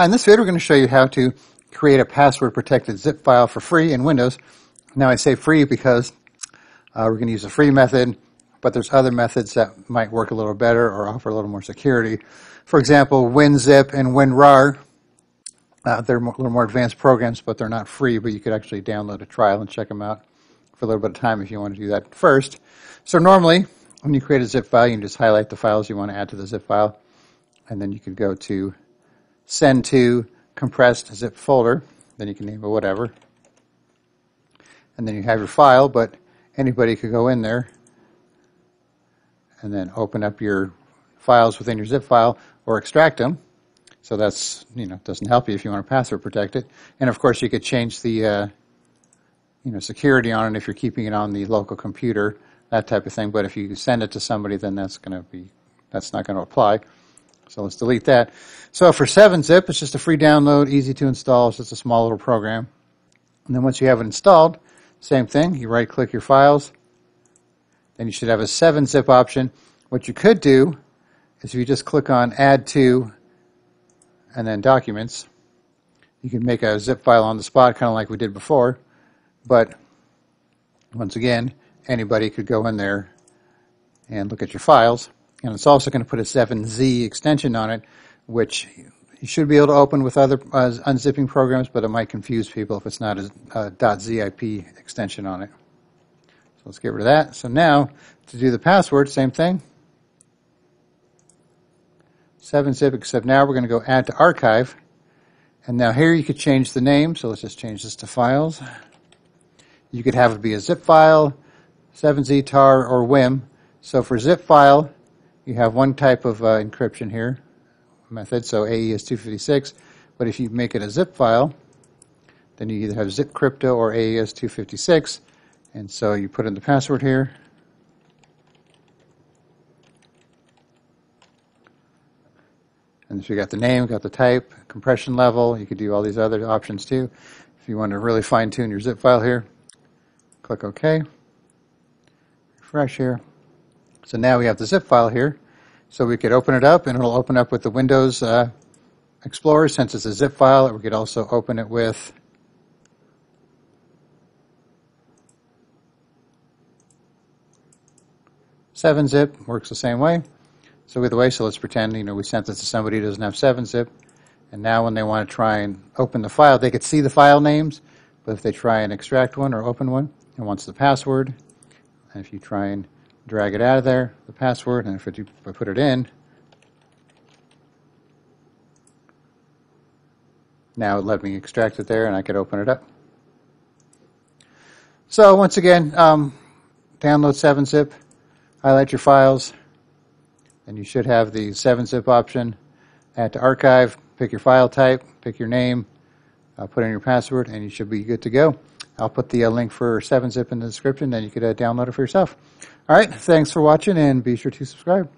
Hi, in this video we're going to show you how to create a password protected zip file for free in Windows. Now I say free because uh, we're going to use a free method, but there's other methods that might work a little better or offer a little more security. For example, WinZip and WinRAR, uh, they're a little more advanced programs, but they're not free, but you could actually download a trial and check them out for a little bit of time if you want to do that first. So normally, when you create a zip file, you can just highlight the files you want to add to the zip file, and then you could go to send to compressed zip folder. Then you can name it whatever. And then you have your file, but anybody could go in there and then open up your files within your zip file or extract them. So that's, you know, doesn't help you if you want to password protect it. And of course, you could change the, uh, you know, security on it if you're keeping it on the local computer, that type of thing. But if you send it to somebody, then that's going to be, that's not going to apply. So let's delete that. So for 7-zip, it's just a free download, easy to install. It's just a small little program. And then once you have it installed, same thing. You right click your files. Then you should have a 7-zip option. What you could do is if you just click on add to and then documents, you can make a zip file on the spot, kind of like we did before. But once again, anybody could go in there and look at your files. And it's also going to put a 7Z extension on it, which you should be able to open with other uh, unzipping programs, but it might confuse people if it's not a, a .zip extension on it. So let's get rid of that. So now, to do the password, same thing. 7-zip, except now we're going to go add to archive. And now here you could change the name, so let's just change this to files. You could have it be a zip file, 7z tar, or WIM. So for zip file, you have one type of uh, encryption here method, so AES 256. But if you make it a zip file, then you either have zip crypto or AES 256. And so you put in the password here. And if you got the name, got the type, compression level, you could do all these other options too. If you want to really fine tune your zip file here, click OK. Refresh here. So now we have the zip file here. So we could open it up and it'll open up with the Windows uh, Explorer since it's a zip file. We could also open it with seven zip works the same way. So either way, so let's pretend you know we sent this to somebody who doesn't have seven zip, and now when they want to try and open the file, they could see the file names, but if they try and extract one or open one, it wants the password. And if you try and drag it out of there, the password, and if, if I put it in, now it let me extract it there and I could open it up. So once again, um, download 7-zip, highlight your files, and you should have the 7-zip option. Add to archive, pick your file type, pick your name, uh, put in your password, and you should be good to go. I'll put the uh, link for 7-zip in the description, and you could uh, download it for yourself. All right, thanks for watching, and be sure to subscribe.